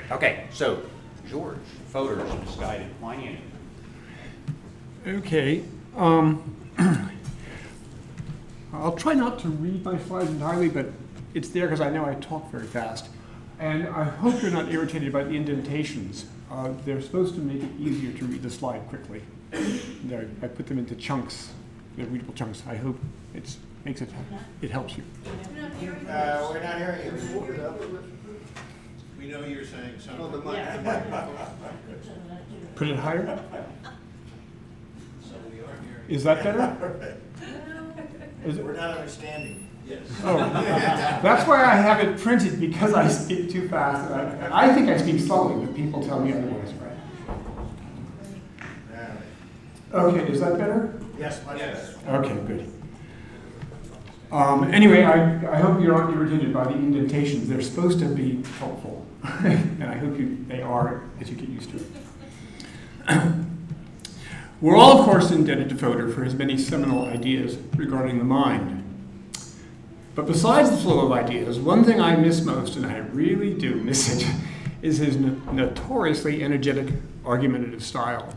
Great. Okay, so George, Fodor's misguided Quinean. Okay. Um, I'll try not to read my slides entirely, but it's there because I know I talk very fast. And I hope you're not irritated by the indentations. Uh, they're supposed to make it easier to read the slide quickly. There, I put them into chunks, they're readable chunks. I hope it makes it, it helps you. Uh, we're not hearing you. We know you're saying Oh, the something. mic. Put it higher? So we are hearing. Is that better? Is it- We're not understanding. Yes. Oh, that's why I have it printed because I speak too fast. And I, I think I speak slowly, but people tell me otherwise. Okay, is that better? Yes, much Yes. better. Okay, good. Um, anyway, I, I hope you're not irritated by the indentations. They're supposed to be helpful, and I hope you, they are as you get used to it. We're all, of course, indebted to Fodor for his many seminal ideas regarding the mind. But besides the flow of ideas, one thing I miss most, and I really do miss it, is his no- notoriously energetic argumentative style.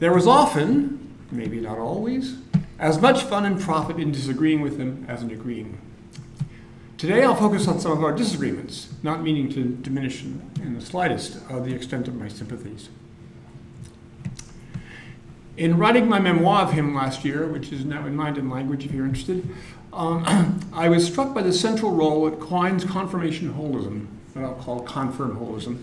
There was often, maybe not always, as much fun and profit in disagreeing with him as in agreeing. Today I'll focus on some of our disagreements, not meaning to diminish in, in the slightest uh, the extent of my sympathies. In writing my memoir of him last year, which is now in Mind and Language if you're interested, um, I was struck by the central role that Quine's confirmation holism, what I'll call confirm holism,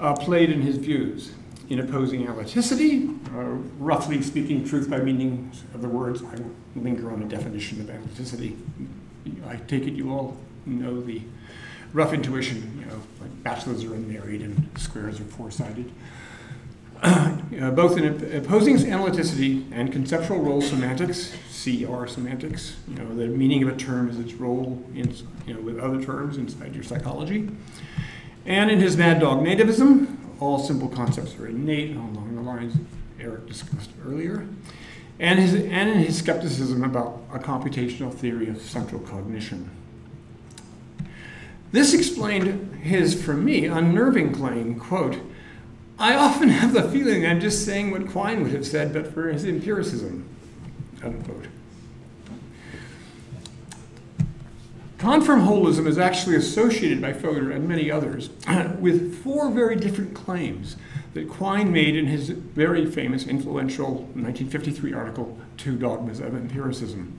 uh, played in his views in opposing analyticity, uh, roughly speaking, truth by meaning of the words. I linger on the definition of analyticity. I take it you all know the rough intuition, you know, like bachelors are unmarried and squares are four-sided. Uh, both in opposing analyticity and conceptual role semantics, CR semantics, you know, the meaning of a term is its role in, you know, with other terms inside your psychology. And in his Mad Dog nativism, all simple concepts are innate along the lines Eric discussed earlier. And, his, and in his skepticism about a computational theory of central cognition. This explained his, for me, unnerving claim, quote, I often have the feeling I'm just saying what Quine would have said, but for his empiricism, unquote. Confirm holism is actually associated by Fodor and many others with four very different claims that Quine made in his very famous, influential 1953 article, Two Dogmas of Empiricism.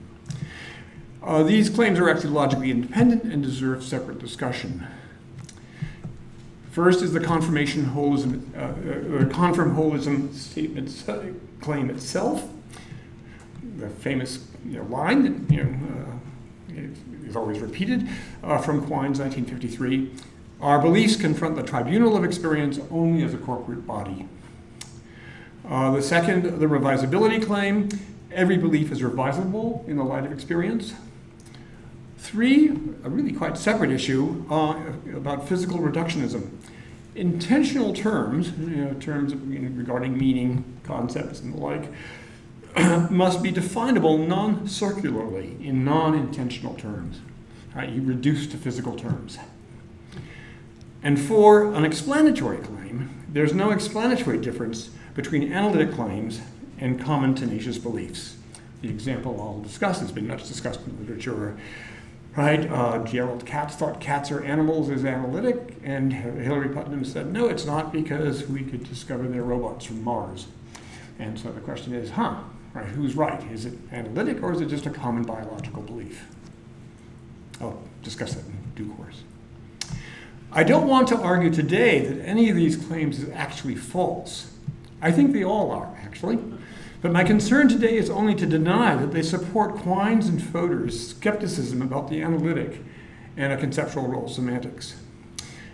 Uh, these claims are actually logically independent and deserve separate discussion. First is the confirmation holism, uh, uh, confirm holism statement uh, claim itself. The famous you know, line that you know, uh, is always repeated uh, from Quine's 1953. Our beliefs confront the tribunal of experience only as a corporate body. Uh, the second, the revisability claim. Every belief is revisable in the light of experience. Three, a really quite separate issue uh, about physical reductionism. Intentional terms, you know, terms of, you know, regarding meaning, concepts, and the like, must be definable non circularly in non intentional terms, i.e., reduced to physical terms. And four, an explanatory claim. There's no explanatory difference between analytic claims and common tenacious beliefs. The example I'll discuss has been much discussed in the literature right? Uh, Gerald Katz thought cats are animals is analytic, and Hilary Putnam said, no, it's not because we could discover they're robots from Mars. And so the question is, huh, right, who's right? Is it analytic or is it just a common biological belief? I'll discuss that in due course. I don't want to argue today that any of these claims is actually false. I think they all are, actually. But my concern today is only to deny that they support Quine's and Fodor's skepticism about the analytic and a conceptual role semantics.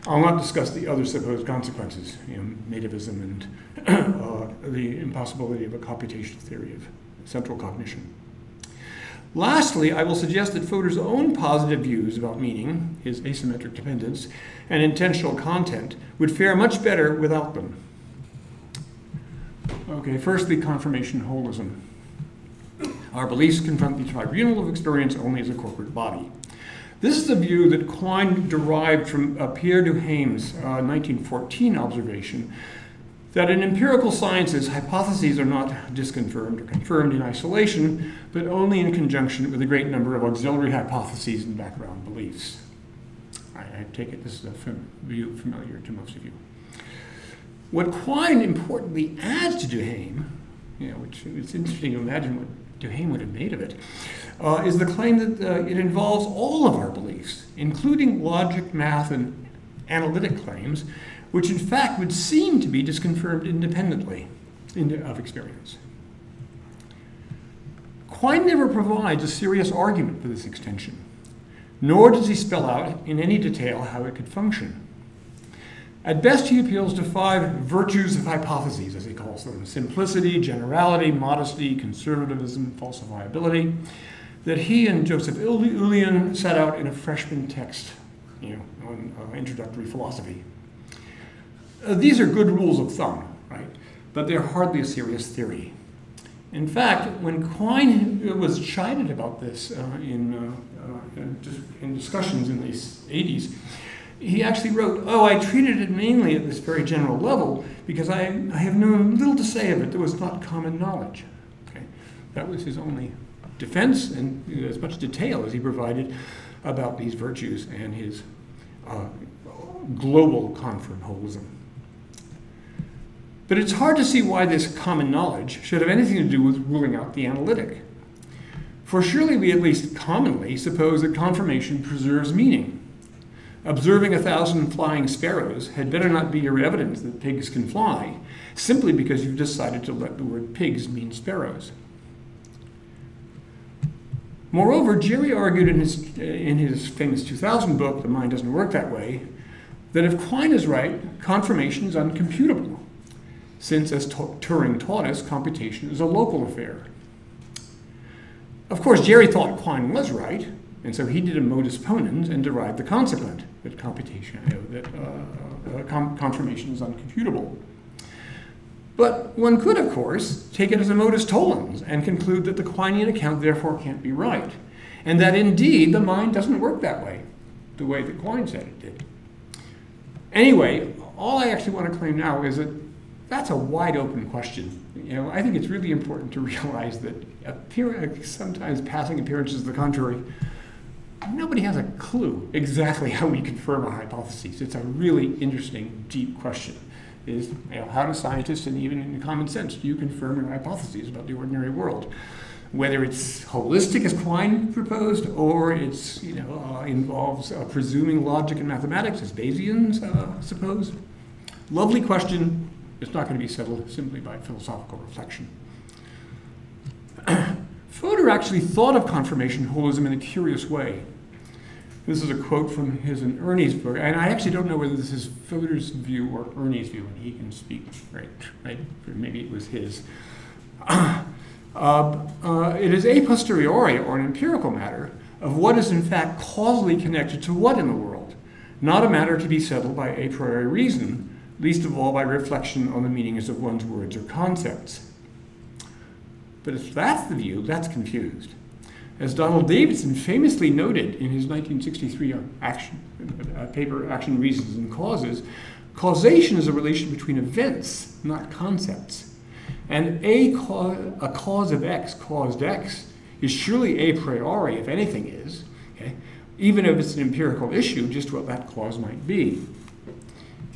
I'll not discuss the other supposed consequences, you know, nativism and uh, the impossibility of a computational theory of central cognition. Lastly, I will suggest that Fodor's own positive views about meaning, his asymmetric dependence, and intentional content would fare much better without them. Okay, firstly, confirmation holism. Our beliefs confront the tribunal of experience only as a corporate body. This is a view that Quine derived from uh, Pierre Duhem's uh, 1914 observation that in empirical sciences, hypotheses are not disconfirmed or confirmed in isolation, but only in conjunction with a great number of auxiliary hypotheses and background beliefs. I, I take it this is a fam- view familiar to most of you. What Quine importantly adds to Duhem, you know, which it's interesting to imagine what Duhem would have made of it, uh, is the claim that uh, it involves all of our beliefs, including logic, math, and analytic claims, which in fact would seem to be disconfirmed independently of experience. Quine never provides a serious argument for this extension, nor does he spell out in any detail how it could function. At best, he appeals to five virtues of hypotheses, as he calls them simplicity, generality, modesty, conservatism, falsifiability, that he and Joseph Ullian set out in a freshman text you know, on uh, introductory philosophy. Uh, these are good rules of thumb, right? But they're hardly a serious theory. In fact, when Quine was chided about this uh, in, uh, uh, in discussions in the 80s, he actually wrote, Oh, I treated it mainly at this very general level because I, I have known little to say of it that was not common knowledge. Okay? That was his only defense and as much detail as he provided about these virtues and his uh, global confirm holism. But it's hard to see why this common knowledge should have anything to do with ruling out the analytic. For surely we at least commonly suppose that confirmation preserves meaning. Observing a thousand flying sparrows had better not be your evidence that pigs can fly, simply because you've decided to let the word pigs mean sparrows. Moreover, Jerry argued in his, uh, in his famous 2000 book, The Mind Doesn't Work That Way, that if Quine is right, confirmation is uncomputable, since, as Turing taught us, computation is a local affair. Of course, Jerry thought Quine was right, and so he did a modus ponens and derived the consequent that computation, you know, that uh, uh, com- confirmation is uncomputable. But one could, of course, take it as a modus tollens and conclude that the Quinean account therefore can't be right, and that indeed the mind doesn't work that way, the way that Quine said it did. Anyway, all I actually want to claim now is that that's a wide open question. You know, I think it's really important to realize that appear- sometimes passing appearances of the contrary, nobody has a clue exactly how we confirm a hypothesis. It's a really interesting, deep question is you know, how do scientists and even in common sense do you confirm your hypotheses about the ordinary world? Whether it's holistic as Quine proposed, or it's you know uh, involves uh, presuming logic and mathematics as Bayesians uh, suppose. Lovely question. It's not going to be settled simply by philosophical reflection. Fodor actually thought of confirmation holism in a curious way. This is a quote from his and Ernie's book, and I actually don't know whether this is Fodor's view or Ernie's view, and he can speak, right? Right? Maybe it was his. Uh, uh, it is a posteriori, or an empirical matter, of what is in fact causally connected to what in the world, not a matter to be settled by a priori reason, least of all by reflection on the meanings of one's words or concepts. But if that's the view, that's confused. As Donald Davidson famously noted in his 1963 action, uh, paper, Action, Reasons, and Causes, causation is a relation between events, not concepts. And a, cause, a cause of X caused X is surely a priori, if anything is, okay? even if it's an empirical issue, just what that cause might be.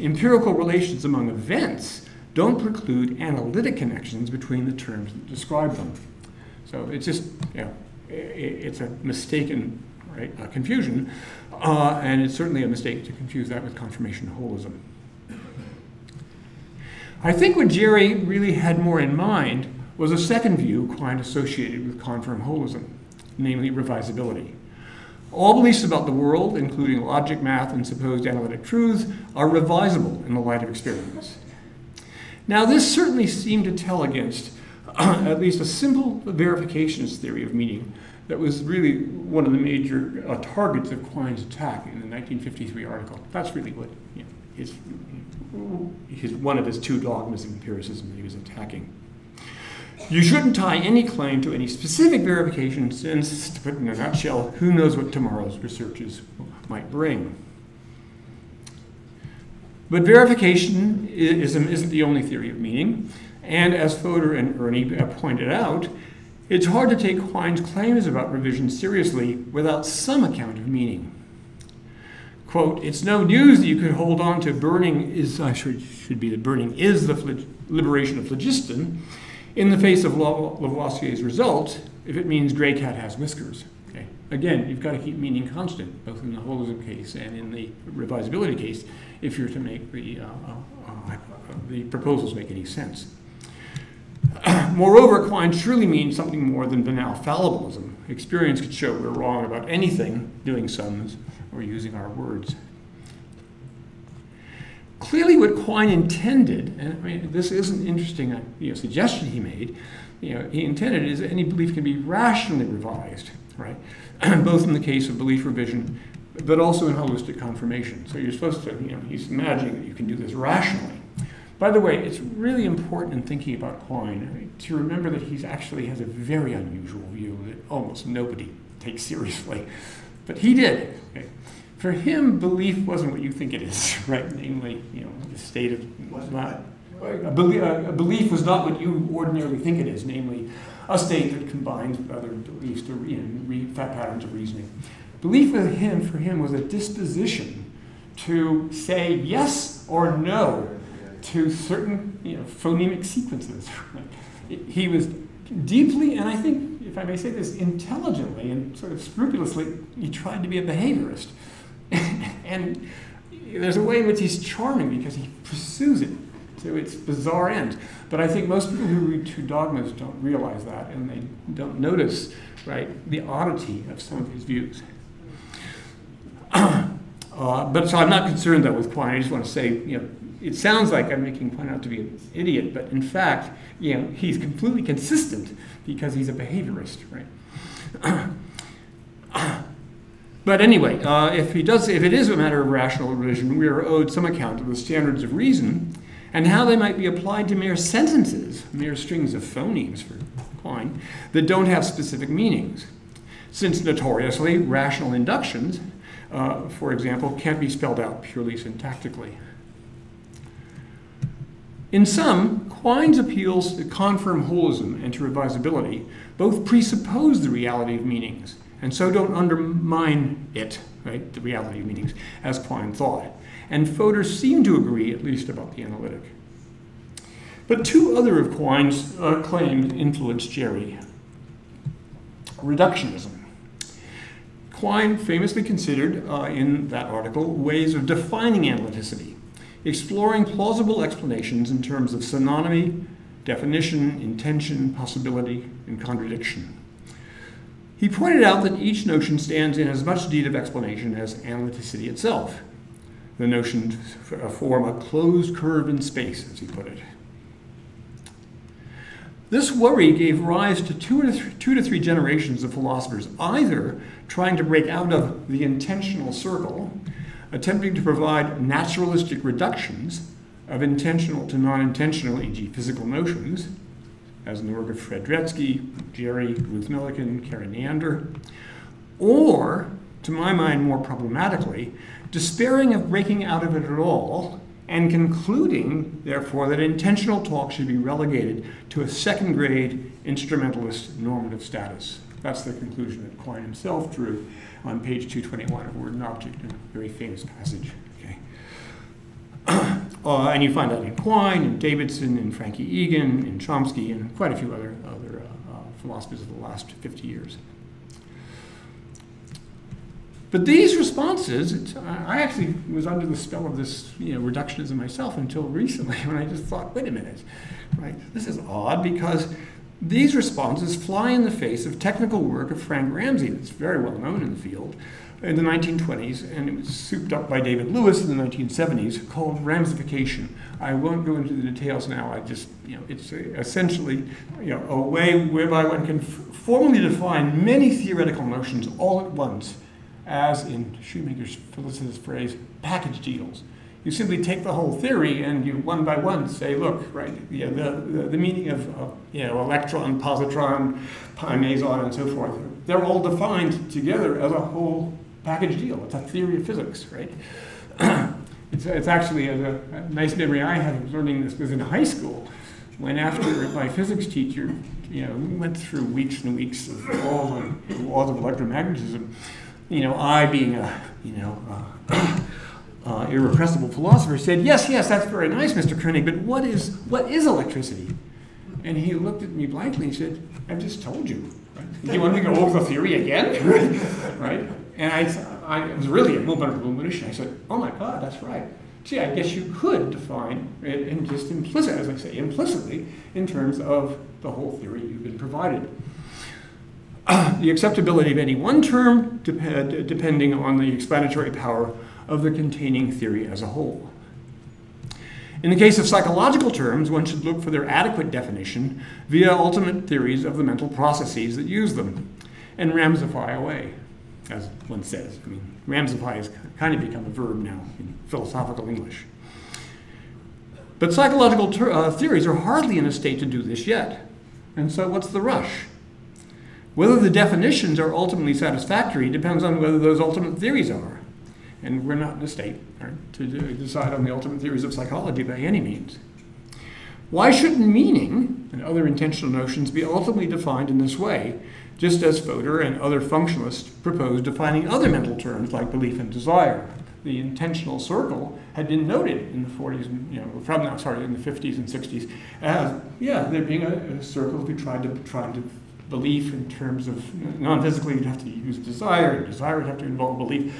Empirical relations among events don't preclude analytic connections between the terms that describe them. So it's just, you know, it's a mistaken right, uh, confusion, uh, and it's certainly a mistake to confuse that with confirmation holism. I think what Jerry really had more in mind was a second view Quine associated with confirm holism, namely revisability. All beliefs about the world, including logic, math, and supposed analytic truths, are revisable in the light of experience. Now, this certainly seemed to tell against at least a simple verificationist theory of meaning that was really one of the major uh, targets of Quine's attack in the 1953 article. That's really what you know, his, his, one of his two dogmas of empiricism that he was attacking. You shouldn't tie any claim to any specific verification since, to put in a nutshell, who knows what tomorrow's researches might bring. But verificationism isn't the only theory of meaning, and as Fodor and Ernie pointed out, it's hard to take Quine's claims about revision seriously without some account of meaning. Quote, it's no news that you could hold on to burning is, I should, should be that burning is the liberation of phlogiston in the face of Lavoisier's result if it means gray cat has whiskers. Okay. Again, you've got to keep meaning constant, both in the holism case and in the revisability case, if you're to make the, uh, uh, uh, the proposals make any sense. Moreover, Quine surely means something more than banal fallibilism. Experience could show we're wrong about anything, doing sums or using our words. Clearly, what Quine intended, and I mean, this is an interesting uh, you know, suggestion he made, you know, he intended is that any belief can be rationally revised, right? Both in the case of belief revision, but also in holistic confirmation. So you're supposed to, you know, he's imagining that you can do this rationally. By the way, it's really important in thinking about Quine to remember that he actually has a very unusual view that almost nobody takes seriously. But he did. Okay. For him, belief wasn't what you think it is, right? Namely, you know, the state of not, a, belief, uh, a belief was not what you ordinarily think it is, namely, a state that combines other beliefs to you know, patterns of reasoning. Belief with him, for him, was a disposition to say yes or no to certain you know, phonemic sequences. He was deeply, and I think, if I may say this, intelligently and sort of scrupulously, he tried to be a behaviorist. and there's a way in which he's charming because he pursues it to its bizarre end. But I think most people who read Two Dogmas don't realize that, and they don't notice, right, the oddity of some of his views. uh, but so I'm not concerned though with Quine. I just want to say, you know, it sounds like I'm making Quine out to be an idiot, but in fact, you know, he's completely consistent because he's a behaviorist, right? but anyway, uh, if he does, if it is a matter of rational revision, we are owed some account of the standards of reason and how they might be applied to mere sentences, mere strings of phonemes for Quine, that don't have specific meanings. Since notoriously, rational inductions, uh, for example, can't be spelled out purely syntactically. In sum, Quine's appeals to confirm holism and to revisability both presuppose the reality of meanings, and so don't undermine it, right, the reality of meanings, as Quine thought. And Fodor seemed to agree, at least about the analytic. But two other of Quine's uh, claims influenced Jerry. Reductionism. Quine famously considered uh, in that article ways of defining analyticity exploring plausible explanations in terms of synonymy, definition, intention, possibility, and contradiction. He pointed out that each notion stands in as much need of explanation as analyticity itself. The notion uh, form a closed curve in space, as he put it. This worry gave rise to two to, th- two to three generations of philosophers either trying to break out of the intentional circle attempting to provide naturalistic reductions of intentional to non-intentional, e.g. physical notions, as in the work of Fred Dretske, Jerry, Ruth Millikan, Karen Neander, or, to my mind more problematically, despairing of breaking out of it at all and concluding, therefore, that intentional talk should be relegated to a second grade instrumentalist normative status. That's the conclusion that Quine himself drew on page 221 of Word and Object, in a very famous passage. Okay. uh, and you find that in Quine, and Davidson, and Frankie Egan, and Chomsky, and quite a few other, other uh, uh, philosophers of the last 50 years. But these responses, I actually was under the spell of this you know, reductionism myself until recently when I just thought, wait a minute, right? This is odd because these responses fly in the face of technical work of Frank Ramsey that's very well known in the field in the 1920s, and it was souped up by David Lewis in the 1970s, called Ramsification. I won't go into the details now. I just, you know, it's essentially, you know, a way whereby one can formally define many theoretical notions all at once, as in Shoemaker's Felicitous phrase, package deals, You simply take the whole theory and you one by one say, look, right, you know, the, the, the meaning of, of, you know, electron, positron, pi meson, and so forth, they're all defined together as a whole package deal. It's a theory of physics, right? it's, it's actually a, a nice memory I had of learning this was in high school when after my physics teacher, you know, we went through weeks and weeks of all the laws of electromagnetism, you know, I being a, you know, uh, uh, irrepressible philosopher said, yes, yes, that's very nice, Mr. Koenig, but what is, what is electricity? And he looked at me blankly and said, I've just told you. Right? Do you want me to go over the theory again? right? And I, I, was really a moment of illumination. I said, oh my God, that's right. Gee, I guess you could define it in just implicit, as I say, implicitly, in terms of the whole theory you've been provided. the acceptability of any one term dep- depending on the explanatory power of the containing theory as a whole. In the case of psychological terms, one should look for their adequate definition via ultimate theories of the mental processes that use them and ramsify away, as one says. I mean, ramsify has kind of become a verb now in philosophical English. But psychological ter- uh, theories are hardly in a state to do this yet. And so, what's the rush? Whether the definitions are ultimately satisfactory depends on whether those ultimate theories are and we're not in a state right, to decide on the ultimate theories of psychology by any means. Why shouldn't meaning and other intentional notions be ultimately defined in this way, just as Fodor and other functionalists proposed defining other mental terms like belief and desire? The intentional circle had been noted in the 40s, and, you know, from now, sorry, in the 50s and 60s, as yeah, there being a, a circle we tried to try to belief in terms of non-physically, you'd have to use desire, and desire would have to involve belief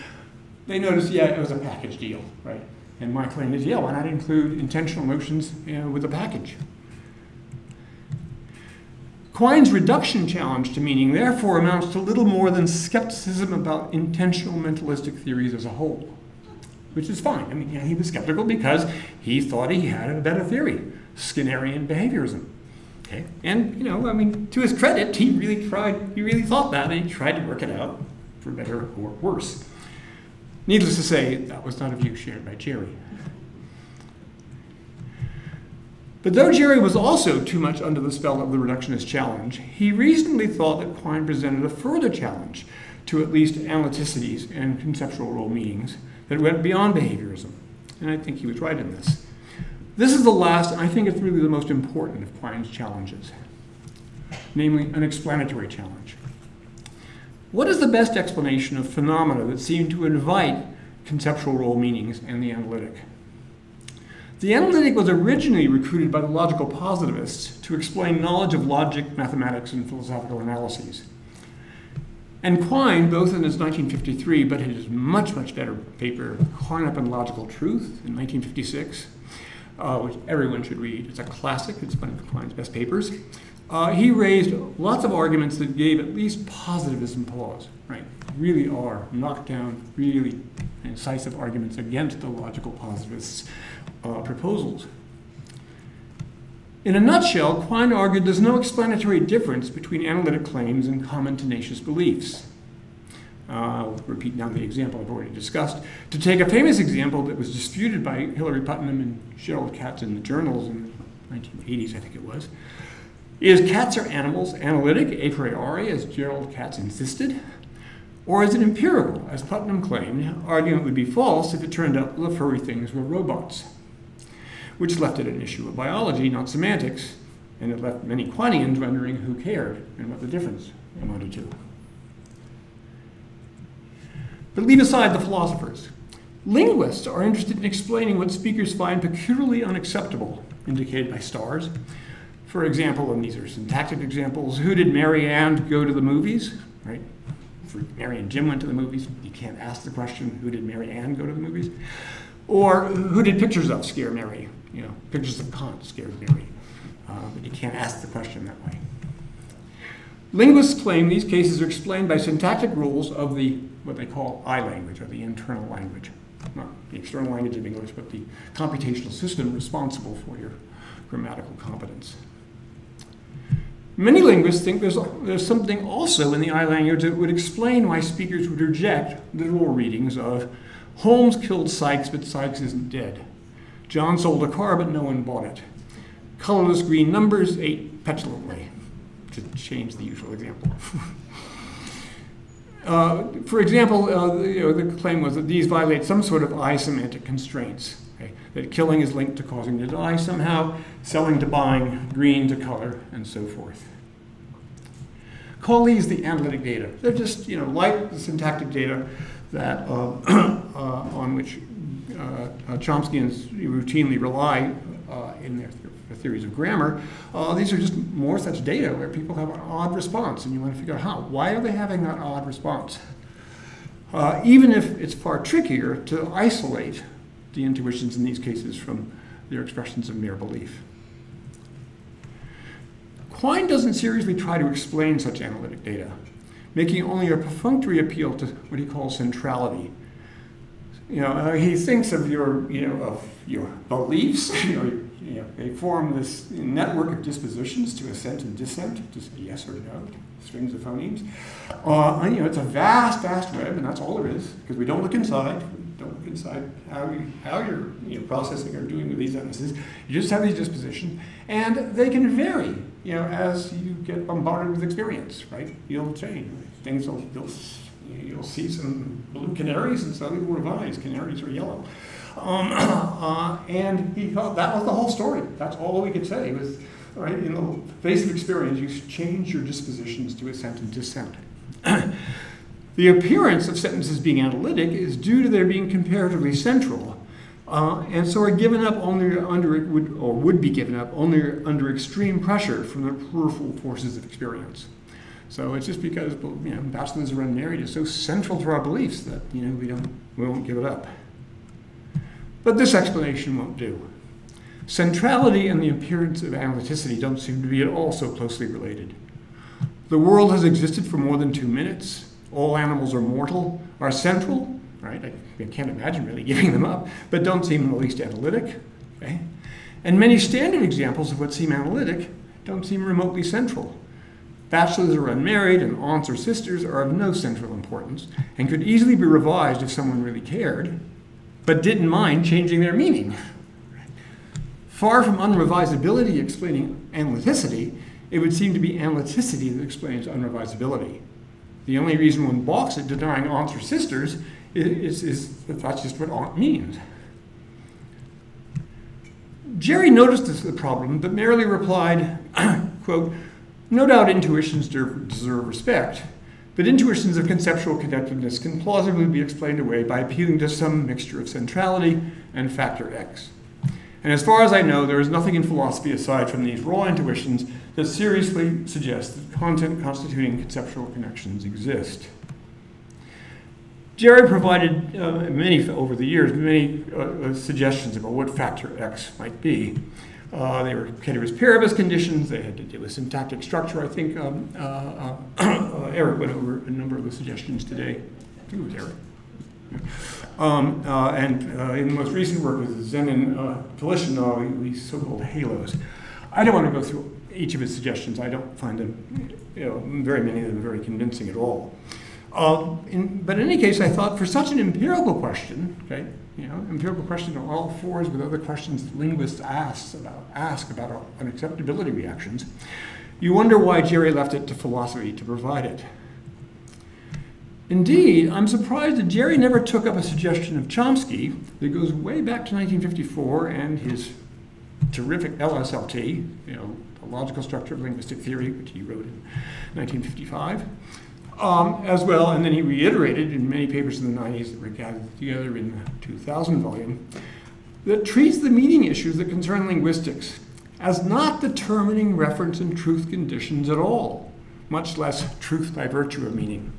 they noticed, yeah, it was a package deal, right? And my claim is, yeah, why not include intentional notions you know, with the package? Quine's reduction challenge to meaning therefore amounts to little more than skepticism about intentional mentalistic theories as a whole, which is fine. I mean, yeah, he was skeptical because he thought he had a better theory, Skinnerian behaviorism. Okay? And, you know, I mean, to his credit, he really tried, he really thought that, and he tried to work it out for better or worse. Needless to say, that was not a view shared by Jerry. But though Jerry was also too much under the spell of the reductionist challenge, he reasonably thought that Quine presented a further challenge to at least analyticities and conceptual role meanings that went beyond behaviorism. And I think he was right in this. This is the last, and I think it's really the most important of Quine's challenges, namely an explanatory challenge. What is the best explanation of phenomena that seem to invite conceptual role meanings and the analytic? The analytic was originally recruited by the logical positivists to explain knowledge of logic, mathematics, and philosophical analyses. And Quine, both in his 1953, but in his much, much better paper, Up in Logical Truth, in 1956, uh, which everyone should read. It's a classic, it's one of Quine's best papers. Uh, he raised lots of arguments that gave at least positivism pause, right? Really are knockdown, really incisive arguments against the logical positivists' uh, proposals. In a nutshell, Quine argued there's no explanatory difference between analytic claims and common tenacious beliefs. Uh, I'll repeat now the example I've already discussed. To take a famous example that was disputed by Hilary Putnam and Gerald Katz in the journals in the 1980s, I think it was, is cats are animals analytic a priori, as Gerald Katz insisted? Or is it empirical, as Putnam claimed, arguing it would be false if it turned out the furry things were robots? Which left it an issue of biology, not semantics, and it left many Quineans wondering who cared and what the difference amounted to. But leave aside the philosophers. Linguists are interested in explaining what speakers find peculiarly unacceptable, indicated by stars, for example, and these are syntactic examples, who did Mary Ann go to the movies? Right? For Mary and Jim went to the movies. You can't ask the question, who did Mary Ann go to the movies? Or who did pictures of scare Mary? You know, pictures of Kant scared Mary. Uh, but you can't ask the question that way. Linguists claim these cases are explained by syntactic rules of the what they call I language, or the internal language. Not the external language of English, but the computational system responsible for your grammatical competence. Many linguists think there's, there's something also in the I language that would explain why speakers would reject literal readings of Holmes killed Sykes, but Sykes isn't dead. John sold a car, but no one bought it. Colorless green numbers ate petulantly, to change the usual example. Uh, for example, uh, the, you know, the claim was that these violate some sort of I semantic constraints. Okay? That killing is linked to causing to die somehow, selling to buying, green to color, and so forth. Call these the analytic data. They're just, you know, like the syntactic data that, uh, uh, on which Chomskyans routinely rely uh, in their theories of grammar, uh, these are just more such data where people have an odd response, and you want to figure out how. Why are they having that odd response? Uh, even if it's far trickier to isolate the intuitions in these cases from their expressions of mere belief. Quine doesn't seriously try to explain such analytic data, making only a perfunctory appeal to what he calls centrality. You know, uh, he thinks of your, you know, of your beliefs, you know, you know, they form this network of dispositions to assent and dissent, to say yes or no, strings of phonemes. Uh, you know, it's a vast, vast web, and that's all there is, because we don't look inside. We don't look inside how, you, how you're you know, processing or doing with these sentences. You just have these dispositions, and they can vary, you know, as you get bombarded with experience, right? You'll change. Things will, you'll, you'll see some blue canaries, and suddenly will revise. Canaries are yellow. Um, uh, and he thought that was the whole story. That's all we could say was, right, in the face of experience, you change your dispositions to assent and dissent. the appearance of sentences being analytic is due to their being comparatively central, uh, and so are given up only under, it would, or would be given up only under extreme pressure from the peripheral forces of experience. So it's just because you know, bachelors are unmarried is so central to our beliefs that you know we don't we won't give it up. But this explanation won't do. Centrality and the appearance of analyticity don't seem to be at all so closely related. The world has existed for more than two minutes. All animals are mortal, are central, right? I, I can't imagine really giving them up, but don't seem in the least analytic. Okay? And many standard examples of what seem analytic don't seem remotely central. Bachelors are unmarried, and aunts or sisters are of no central importance, and could easily be revised if someone really cared but didn't mind changing their meaning. Far from unrevisability explaining analyticity, it would seem to be analyticity that explains unrevisability. The only reason one balks at denying aunts or sisters is, is, is that that's just what aunt means. Jerry noticed this problem, but merely replied, quote, no doubt intuitions deserve respect, but intuitions of conceptual connectedness can plausibly be explained away by appealing to some mixture of centrality and factor X. And as far as I know, there is nothing in philosophy aside from these raw intuitions that seriously suggests that content constituting conceptual connections exist. Jerry provided uh, many, over the years, many uh, uh suggestions about what factor X might be. Uh, they were ceteris paribus conditions. They had to do with syntactic structure. I think um, uh, uh, uh, Eric went over a number of the suggestions today. I think it was Eric. Um, uh, and uh, in the most recent work with Zen and uh, these so-called halos. I don't want to go through each of his suggestions. I don't find them, you know, very many of them very convincing at all. In, but in any case, I thought for such an empirical question, okay, you know, empirical question on all fours with other questions that linguists ask about, ask about unacceptability reactions, you wonder why Jerry left it to philosophy to provide it. Indeed, I'm surprised that Jerry never took up a suggestion of Chomsky that goes way back to 1954 and his terrific LSLT, you know, the logical structure of linguistic theory, which he wrote in 1955 um, as well, and then he reiterated in many papers in the 90s that were gathered together in the 2000 volume, that treats the meaning issues that concern linguistics as not determining reference and truth conditions at all, much less truth by virtue of meaning.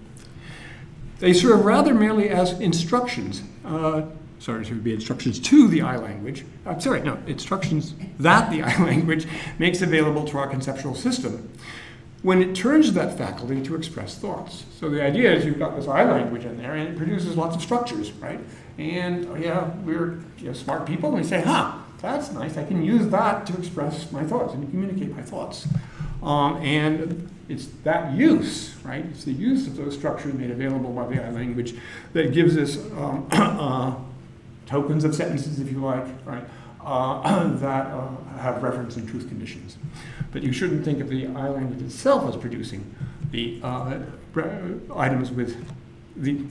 They serve rather merely as instructions. Uh, sorry, it would be instructions to the I language. Uh, sorry, no, instructions that the I language makes available to our conceptual system when it turns that faculty to express thoughts. So the idea is you've got this I language in there and it produces lots of structures, right? And oh yeah, we're you know, smart people and we say, huh, that's nice, I can use that to express my thoughts and communicate my thoughts. Um, and it's that use, right? It's the use of those structures made available by the I language that gives us um, uh, tokens of sentences, if you like, right? Uh, that uh, have reference and truth conditions. But you shouldn't think of the I language itself as producing the uh, items with the,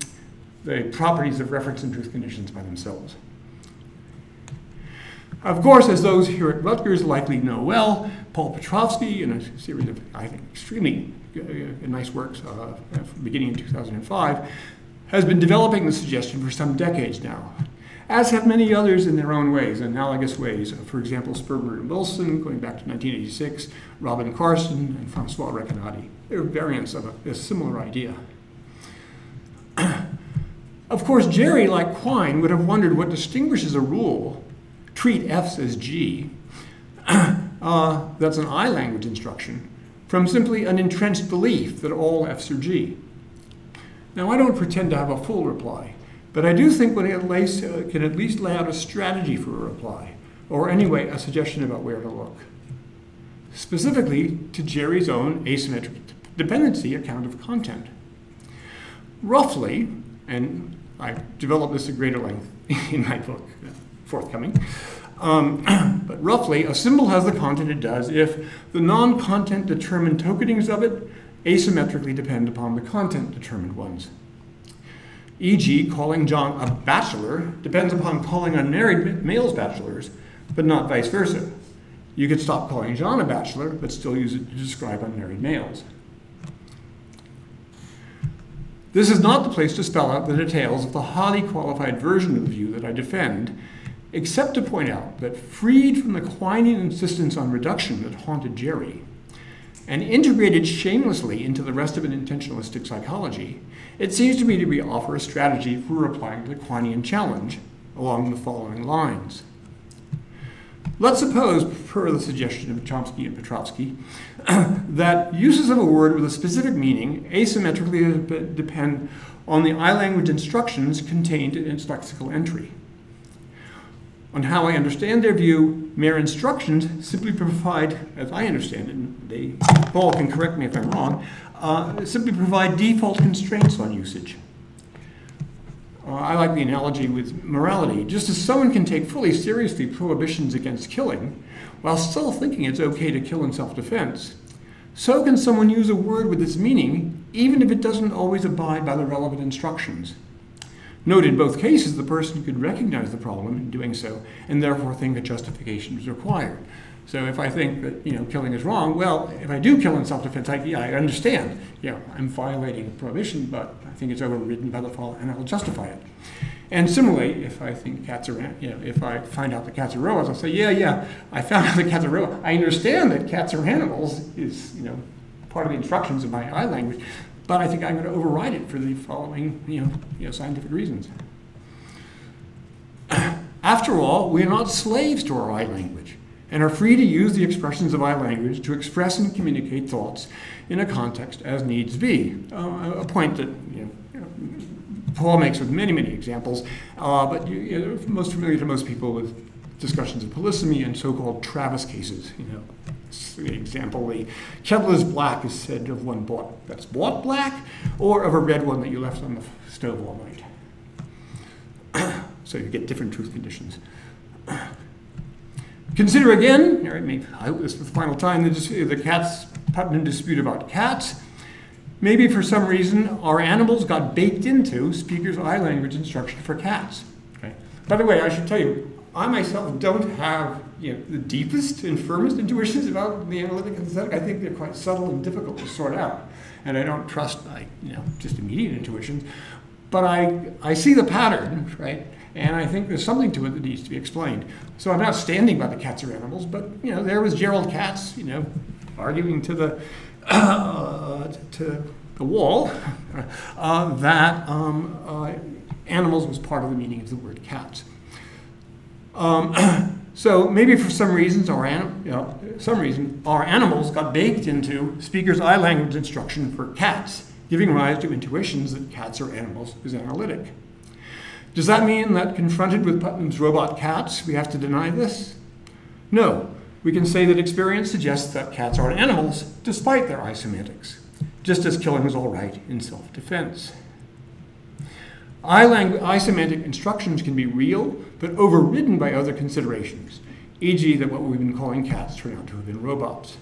the properties of reference and truth conditions by themselves. Of course, as those here at Rutgers likely know well, Paul Pietroski, in a series of, I think, extremely uh, nice works uh, beginning in 2005, has been developing the suggestion for some decades now, as have many others in their own ways, analogous ways. For example, Sperber and Wilson, going back to 1986, Robyn Carston, and Francois Recanati. They're variants of a, a similar idea. of course, Jerry, like Quine, would have wondered what distinguishes a rule, treat Fs as G, uh, that's an I language instruction, from simply an entrenched belief that all Fs are G. Now, I don't pretend to have a full reply, but I do think we at least, uh, can at least lay out a strategy for a reply, or anyway, a suggestion about where to look. Specifically, to Jerry's own asymmetric dependency account of content. Roughly, and I developed this at greater length in my book, uh, forthcoming, um, but roughly, a symbol has the content it does if the non content determined tokenings of it asymmetrically depend upon the content determined ones. E.g., calling John a bachelor depends upon calling unmarried males bachelors, but not vice versa. You could stop calling John a bachelor, but still use it to describe unmarried males. This is not the place to spell out the details of the highly qualified version of the view that I defend, except to point out that freed from the Quinean insistence on reduction that haunted Jerry, and integrated shamelessly into the rest of an intentionalistic psychology, it seems to me to be offer a strategy for replying to the Quinean challenge along the following lines. Let's suppose, per the suggestion of Chomsky and Pietroski, that uses of a word with a specific meaning asymmetrically depend on the I language instructions contained in its lexical entry. On how I understand their view, mere instructions simply provide, as I understand it, and they, Paul can correct me if I'm wrong, uh, simply provide default constraints on usage. Uh, I like the analogy with morality. Just as someone can take fully seriously prohibitions against killing, while still thinking it's okay to kill in self defense, so can someone use a word with this meaning, even if it doesn't always abide by the relevant instructions. Note in both cases, the person could recognize the problem in doing so, and therefore think a justification is required. So if I think that you know killing is wrong, well, if I do kill in self-defense, I, yeah, I understand. Yeah, I'm violating prohibition, but I think it's overridden by the law, and I'll justify it. And similarly, if I think cats are, you know, if I find out that cats are robots, I'll say, yeah, yeah, I found out that cats are robots. I understand that cats are animals is, you know, part of the instructions of my I language, but I think I'm going to override it for the following, you know, you know scientific reasons. After all, we are not slaves to our I language and are free to use the expressions of I language to express and communicate thoughts in a context as needs be. Uh, a point that you know, Paul makes with many, many examples, uh, but you, you know, most familiar to most people with discussions of polysemy and so-called Travis cases. You know, example, the Kevlar's black is said of one bought that's bought black, or of a red one that you left on the stove all night. so you get different truth conditions. Consider again, maybe, I hope this is the final time, the, the Katz Putnam dispute about cats. Maybe for some reason our animals got baked into speaker's I language instruction for cats. Okay. By the way, I should tell you, I myself don't have you know, the deepest and firmest intuitions about the analytic and synthetic. I think they're quite subtle and difficult to sort out. And I don't trust my, you know, just immediate intuitions. But I, I see the pattern, right? And I think there's something to it that needs to be explained. So I'm not standing by the cats are animals, but you know, there was Gerald Katz, you know, arguing to the uh, to the wall uh, that um, uh, animals was part of the meaning of the word cats. Um, so maybe for some reasons, our you know, some reason, our animals got baked into speaker's I language instruction for cats, giving rise to intuitions that cats are animals is analytic. Does that mean that confronted with Putnam's robot cats, we have to deny this? No. we can say that experience suggests that cats aren't animals despite their I semantics, just as killing is all right in self defense. I, langu- I semantic instructions can be real, but overridden by other considerations, e.g., that what we've been calling cats turn out to have been robots,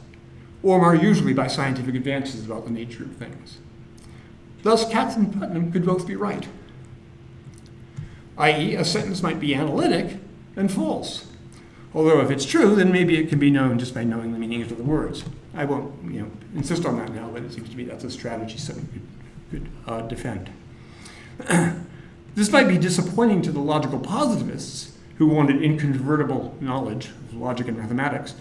or more usually by scientific advances about the nature of things. Thus, Katz and Putnam could both be right, i.e., a sentence might be analytic and false. Although, if it's true, then maybe it can be known just by knowing the meanings of the words. I won't, you know, insist on that now, but it seems to me that's a strategy someone could, could uh, defend. this might be disappointing to the logical positivists who wanted inconvertible knowledge of logic and mathematics,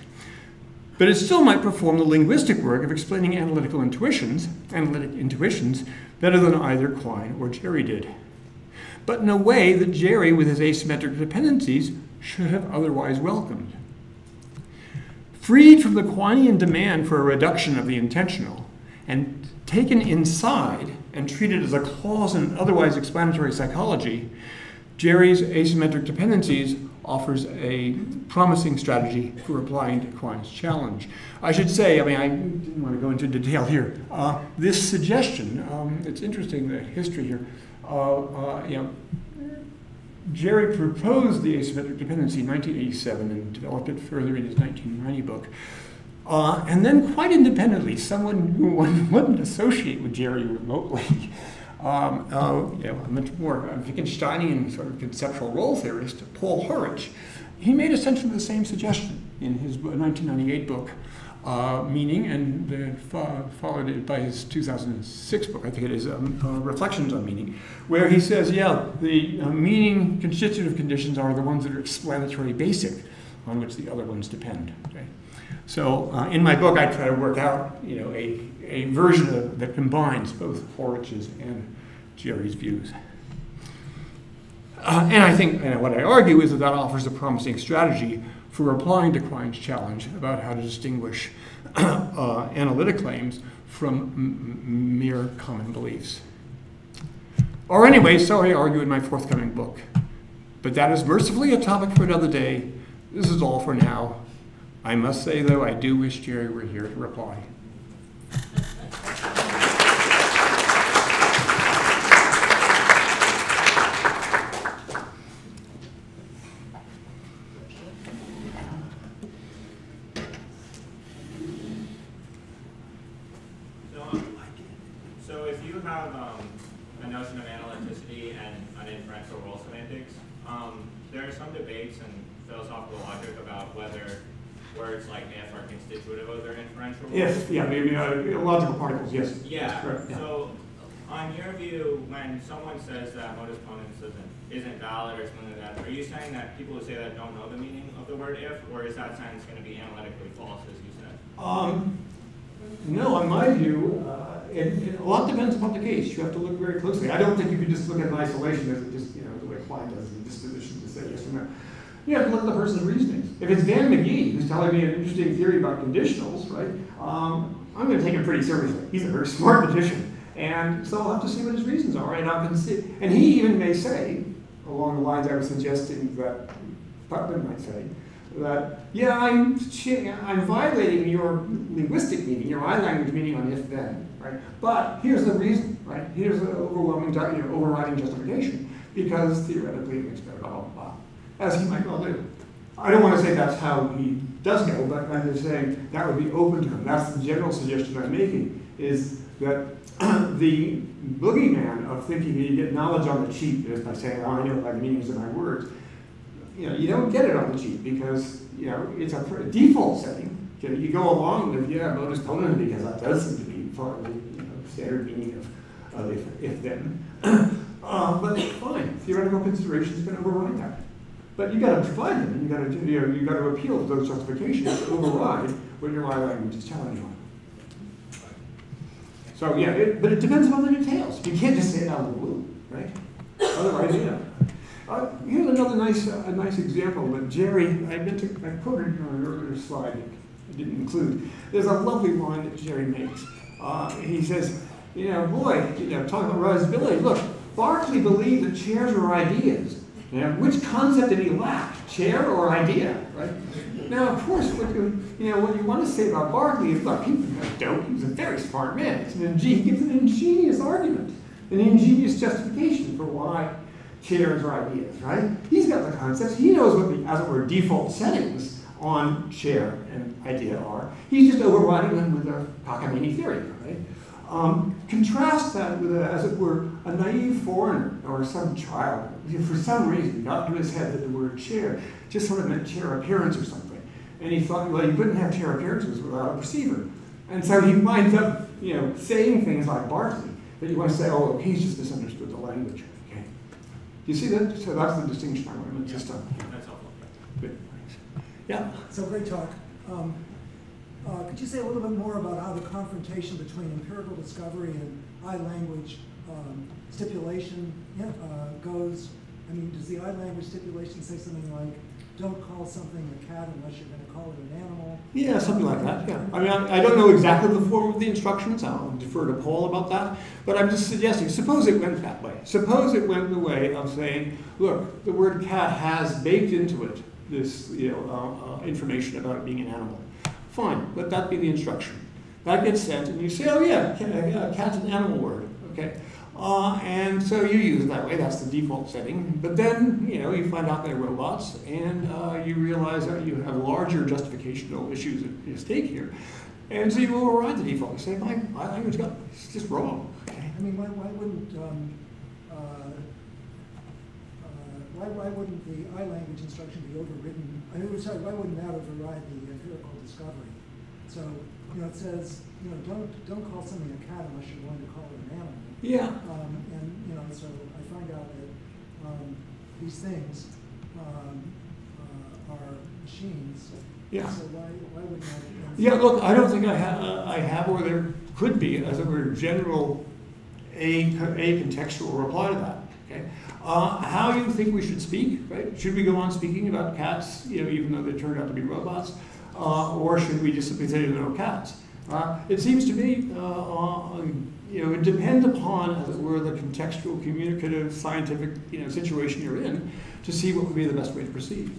but it still might perform the linguistic work of explaining analytical intuitions, analytic intuitions, better than either Quine or Jerry did. But in a way that Jerry, with his asymmetric dependencies, should have otherwise welcomed. Freed from the Quinean demand for a reduction of the intentional, and taken inside and treated as a clause in otherwise explanatory psychology, Jerry's asymmetric dependencies offers a promising strategy for replying to Quine's challenge. I should say, I mean, I didn't want to go into detail here. Uh, this suggestion, um, it's interesting the history here. Uh, you know, Jerry proposed the asymmetric dependency in 1987 and developed it further in his 1990 book. Uh, and then, quite independently, someone who one wouldn't associate with Jerry remotely, um, uh, you a much more Wittgensteinian sort of conceptual role theorist, Paul Horwich, he made essentially the same suggestion in his 1998 book, uh, Meaning, and then fo- followed it by his 2006 book, I think it is, um, uh, Reflections on Meaning, where he says, yeah, the uh, meaning constitutive conditions are the ones that are explanatorily basic, on which the other ones depend. Okay? So uh, in my book, I try to work out, you know, a, a version of, that combines both Horwich's and Jerry's views. Uh, and I think, and what I argue is that that offers a promising strategy for replying to Quine's challenge about how to distinguish uh, analytic claims from mere common beliefs. Or anyway, so I argue in my forthcoming book. But that is mercifully a topic for another day. This is all for now. I must say, though, I do wish Jerry were here to reply. So, um, so if you have um, a analyticity and an inferential role semantics, um, there are some debates and philosophical logic about whether words like if are constitutive of their inferential role. If, yeah, maybe uh, logical particles, yes. Yeah, correct, yeah. so on your view, when someone says that modus ponens isn't, isn't valid or something like that, are you saying that people who say that don't know the meaning of the word if, or is that sentence going to be analytically false, as you said? Um, no, in my view, uh, it, a lot depends upon the case. You have to look very closely. I don't think you can just look at isolation as just, you know, the way Quine does the disposition to say yes or no. You have to look at the person's reasoning. If it's Vann McGee who's telling me an interesting theory about conditionals, right, um, I'm going to take him pretty seriously. He's a very smart magician. And so I'll have to see what his reasons are. And, I'll consider, and he even may say, along the lines I was suggesting that Putnam might say, that, yeah, I'm, I'm violating your linguistic meaning, your I language meaning on if then, right? But here's the reason, right? Here's the overwhelming, you know, overriding justification, because theoretically it makes better, blah, blah, blah, as he might well do. I don't want to say that's how he does go, but I'm just saying that would be open to him. That's the general suggestion I'm making, is that the boogeyman of thinking that you get knowledge on the cheap is by saying, oh, I know by the meanings of my words, you know, you don't get it on the cheap because, you know, it's a default setting. You, know, you go along with, yeah, modus ponens because that does seem to be part of the you know, standard meaning of, of if, if then. uh, but fine, theoretical considerations can override that. But you got to provide them, you got to you know, you got to appeal to those justifications to override what your I language is telling you. So yeah, it, but it depends on the details. You can't just say it out of the blue, right? Otherwise, know. Uh, here's another nice, uh, a nice example that Jerry, I meant to, I quoted on an earlier slide, I didn't include. There's a lovely line that Jerry makes. Uh, he says, you know, boy, you know, talking about realizability, look, Berkeley believed that chairs were ideas. You know, which concept did he lack, chair or idea, right? Now, of course, what you, you know, what you want to say about Berkeley is, look, he don't. He was a very smart man. It's an ingenious, an ingenious argument, an ingenious justification for why chairs are ideas, right? He's got the concepts. He knows what the, as it were, default settings on chair and idea are. He's just overriding them with a cockamamie theory, right? Um, contrast that with, a, as it were, a naive foreigner or some child who, for some reason, got into his head that the word chair just sort of meant chair appearance or something. And he thought, well, you couldn't have chair appearances without a receiver. And so he winds up, you know, saying things like Berkeley that you want to say, oh, he's just misunderstood the language. Okay. Do you see that? So that's the distinction I want to just on. That's helpful. Good. Yeah. So great talk. Um, uh, could you say a little bit more about how the confrontation between empirical discovery and I language um, stipulation uh, goes? I mean, does the I language stipulation say something like, don't call something a cat unless you're going to call it an animal? Yeah, something like that, yeah. I mean, I, I don't know exactly the form of the instructions, I'll defer to Paul about that, but I'm just suggesting, suppose it went that way. Suppose it went the way of saying, look, the word cat has baked into it this, you know, uh, uh, information about it being an animal. Fine, let that be the instruction. That gets sent, and you say, oh yeah, cat, cat's an animal word, okay? Uh, and so you use it that way, that's the default setting. But then, you know, you find out they're robots, and uh, you realize that you have larger justificational issues at stake here. And so you override the default. You say, my, my language got, it's just wrong. Okay? I mean, why, why wouldn't, um, uh, uh, why, why wouldn't the I language instruction be overridden? I mean, sorry, why wouldn't that override the empirical discovery? So, you know, it says, you know, don't, don't call something a cat unless you're going to call it an animal. Yeah. Um, and, you know, so I find out that um, these things um, uh, are machines. Yeah. So why, why wouldn't I? Yeah, look, I don't think I have, uh, I have, or there could be, as it were, general, a, a contextual reply to that. Okay. Uh, how you think we should speak, right? Should we go on speaking about cats, you know, even though they turned out to be robots? Uh, or should we just simply say there are no cats? Uh, it seems to me, uh, uh, you know, it depends upon, as it were, the contextual, communicative, scientific, you know, situation you're in to see what would be the best way to proceed.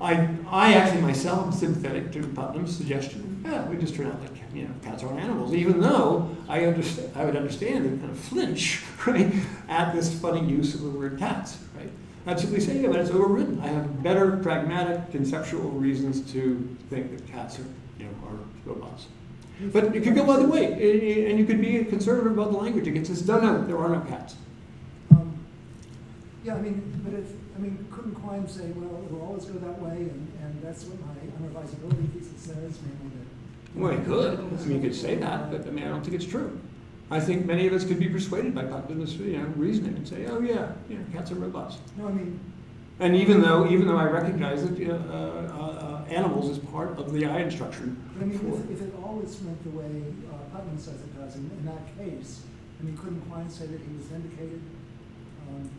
I, I actually myself am sympathetic to Putnam's suggestion. Yeah, we just turn out like you know cats are animals, even though I understand I would understand and kind of flinch right at this funny use of the word cats. Right, I'd simply say, yeah, but it's overridden. I have better pragmatic conceptual reasons to think that cats are you know are robots. But it could go either way, and you could be conservative about the language. It gets us, no, no, there are no cats. Um, yeah, I mean, but if, I mean, couldn't Quine say, well, it will always go that way, and, and that's what my unrevisability thesis says, namely that. Well, it could. I mean, you could say that, but I mean, I don't think it's true. I think many of us could be persuaded by Putnam's, you know, reasoning and say, oh yeah, you know, cats are robots. No, I mean, And even though, even though I recognize that you uh, uh, animals is part of the I instruction. but I mean, for- if, if it always went the way uh, Putnam says it does, in, in that case, I mean, couldn't Quine say that he was vindicated? Um,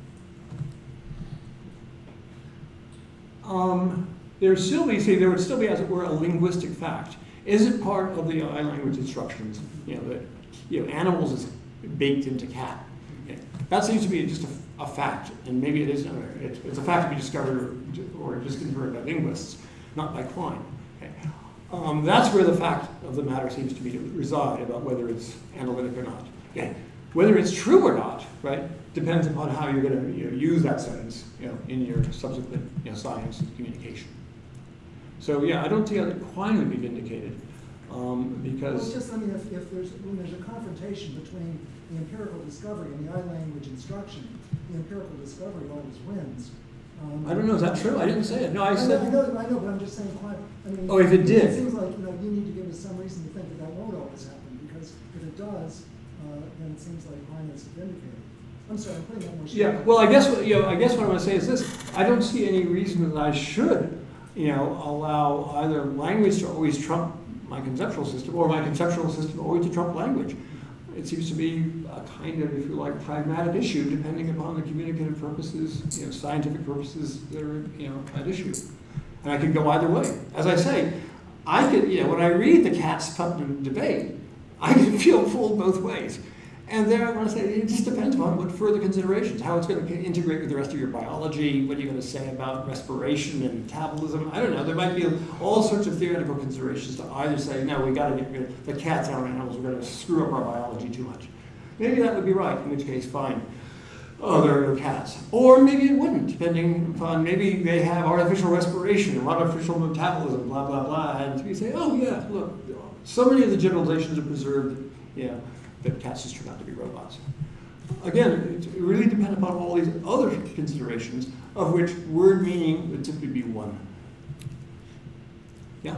Um, there still be, see, there would still be, as it were, a linguistic fact. Is it part of the I language instructions? You know, that you know, animals is baked into cat. Okay. That seems to be just a, a fact, and maybe it is. It's, it's a fact to be discovered or, discovered by linguists, not by Quine. Okay. Um, that's where the fact of the matter seems to be to reside about whether it's analytic or not. Okay. Whether it's true or not, right, depends upon how you're going to you know, use that sentence, you know, in your subsequent you know, science communication. So yeah, I don't see how Quine would be vindicated, um, Well, because just, I mean, if, if there's, when there's a confrontation between the empirical discovery and the I language instruction, the empirical discovery always wins. Um, I don't know, is that true? I didn't say it. No, I I know, I said, know, I know, but I'm just saying, quite, I mean. Oh, if it did. It seems like, you know, you need to give us some reason to think that that won't always happen, because if it does, uh, then it seems like Quine is vindicated. I'm sorry, I'm putting that more. yeah, well, I guess, what- you know, I guess what I want to say is this, I don't see any reason that I should, you know, allow either language to always trump my conceptual system, or my conceptual system always to trump language. It seems to be a kind of, if you like, pragmatic issue, depending upon the communicative purposes, you know, scientific purposes that are, you know, at issue. And I could go either way. As I say, I could, you know, when I read the Katz Putnam debate, I can feel pulled both ways. And then I want to say it just depends upon what further considerations, how it's going to integrate with the rest of your biology, what are you going to say about respiration and metabolism. I don't know. There might be all sorts of theoretical considerations to either say, no, we got to get rid of the cats and our animals, we're going to screw up our biology too much. Maybe that would be right, in which case, fine. Oh, there are no cats. Or maybe it wouldn't, depending upon maybe they have artificial respiration, and artificial metabolism, blah, blah, blah. And you say, oh, yeah, look, so many of the generalizations are preserved, know, that cats just turn out to be robots. Again, it really depends upon all these other considerations, of which word meaning would typically be one. Yeah?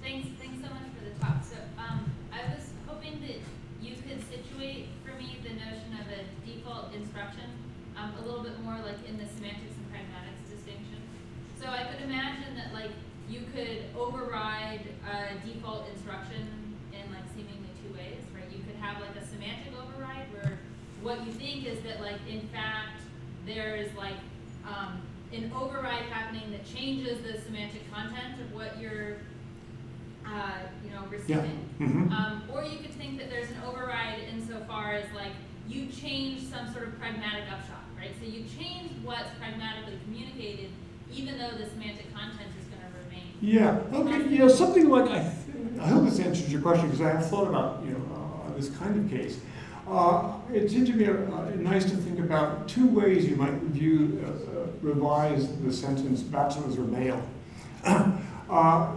Thanks, thanks so much for the talk. So, um, I was hoping that you could situate for me the notion of a default instruction, um, a little bit more like in the semantics and pragmatics distinction. So I could imagine that like you could override a default instruction have like a semantic override where what you think is that like in fact there is like um, an override happening that changes the semantic content of what you're uh, you know, receiving. Mhm. Um, or you could think that there's an override insofar as like you change some sort of pragmatic upshot, right? So you change what's pragmatically communicated, even though the semantic content is going to remain. Yeah, okay, you know, something like, I, I hope this answers your question, because I have thought about, you know, uh, this kind of case. Uh, it seems to me uh, nice to think about two ways you might view, uh, uh, revise the sentence, bachelors are male. uh,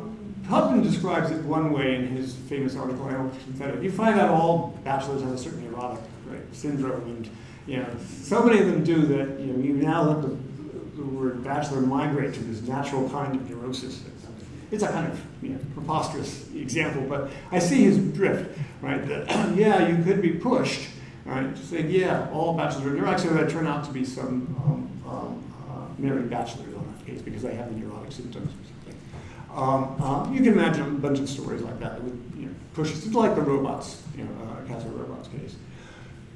Putnam describes it one way in his famous article, Animal Synthetic. You find out all bachelors have a certain erotic right, syndrome, and you know, so many of them do that you know, you now let the, the word bachelor migrate to this natural kind of neurosis. It's a kind of you know, preposterous example, but I see his drift, right? That, yeah, you could be pushed, right, to say, yeah, all bachelors are neurotic, so that turn out to be some um, um, uh, married bachelors on that case because they have the neurotic symptoms or something. Um, uh, you can imagine a bunch of stories like that that would you know, push us, it's like the robots, you know, uh, are robots case.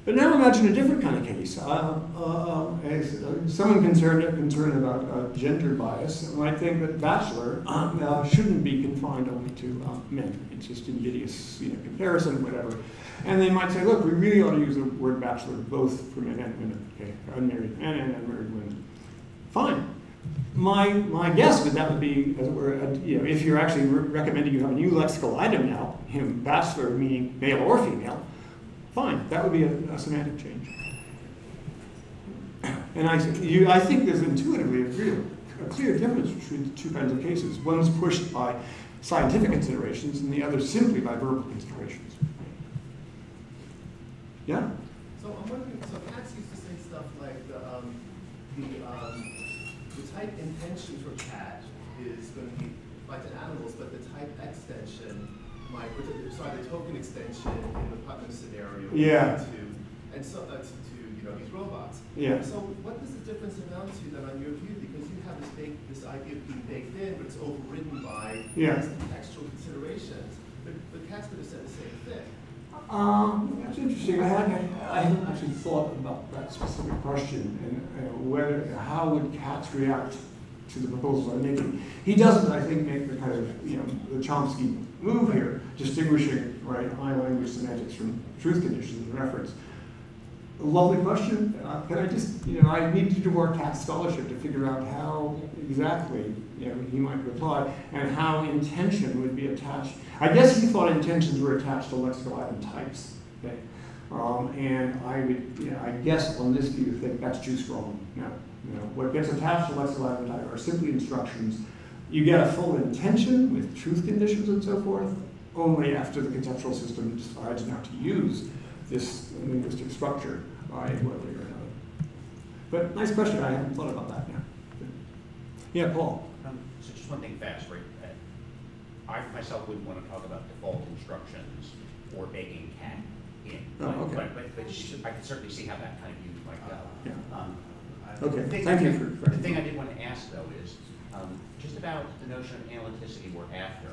But now imagine a different kind of case. Uh, uh, as, uh, someone concerned, concerned about uh, gender bias might think that bachelor um, uh, shouldn't be confined only to uh, men. It's just invidious you know, comparison, whatever. And they might say, look, we really ought to use the word bachelor both for men and women, okay, unmarried men and unmarried women. Fine. My, my guess would that would be, as it were, uh, you know, if you're actually re- recommending you have a new lexical item now, him bachelor meaning male or female, fine, that would be a, a semantic change. And I, you, I think there's intuitively a, real, a clear difference between the two kinds of cases. One's pushed by scientific considerations, and the other simply by verbal considerations. Yeah? So I'm wondering, so Katz used to say stuff like the, um, the, um, the type intension for cat is going to be like the animals, but the type extension might, or the, sorry, the token extension in the Putnam scenario. Yeah. To, and so, uh, to, to, you know, these robots. Yeah. So what does the difference amount to then on your view? Because you have this big, this idea of being baked in, but it's overridden by Yeah. these contextual considerations. But, but Katz could have said the same thing. Um, that's interesting. I hadn't, I hadn't actually thought about that specific question and uh, whether, how would Katz react to the proposals I'm making. He doesn't, I think, make the kind of, you know, the Chomsky move here, distinguishing, right, I language semantics from truth conditions and reference. A lovely question. Uh, can I just, you know, I need to do more Katz scholarship to figure out how exactly, you know, he might reply and how intension would be attached. I guess he thought intensions were attached to lexical item types. Okay? Um, and I would, you know, I guess on this view, think that's too strong. No, you know, what gets attached to lexical item type are simply instructions. You get a full intension with truth conditions and so forth only after the conceptual system decides now to use this linguistic structure in one way or another. But nice question. I haven't thought about that yet. Yeah, Paul. Um, So just one thing fast, right? Uh, I myself wouldn't want to talk about default instructions or baking cat in. Oh, okay. But, but, but I can certainly see how that kind of use might go. Yeah. Um, Okay, thank you for- for- The thing I did want to ask though is, um, just about the notion of analyticity we're after,